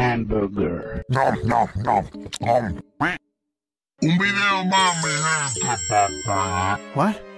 hamburger. Nom, nom, nom, nom. Un video más, mi gente, papá. What?